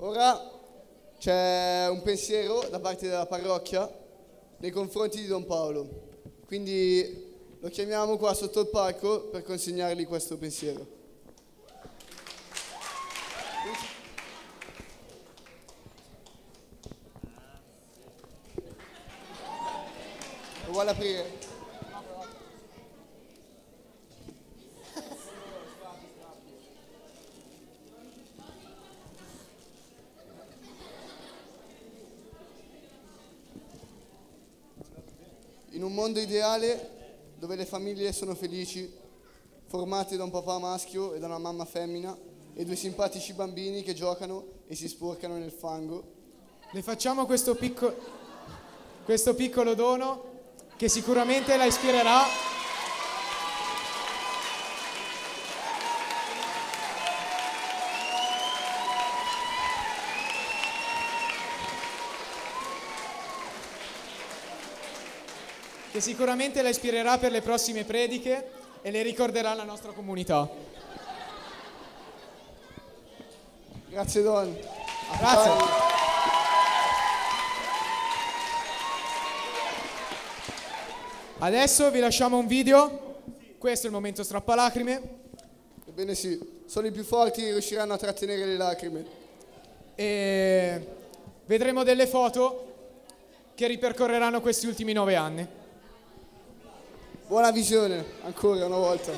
Ora c'è un pensiero da parte della parrocchia nei confronti di Don Paolo. Quindi lo chiamiamo qua sotto il palco per consegnargli questo pensiero. Lo vuole aprire? In un mondo ideale dove le famiglie sono felici, formate da un papà maschio e da una mamma femmina e due simpatici bambini che giocano e si sporcano nel fango, Le facciamo questo, picco- questo piccolo dono che sicuramente la ispirerà. Che sicuramente la ispirerà per le prossime prediche e le ricorderà la nostra comunità. grazie Don. Grazie. Adesso vi lasciamo un video. Questo è il momento strappalacrime. Ebbene sì, solo i più forti riusciranno a trattenere le lacrime. E vedremo delle foto che ripercorreranno questi ultimi nove anni. Buona visione, ancora una volta.